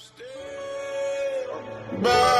Stay by.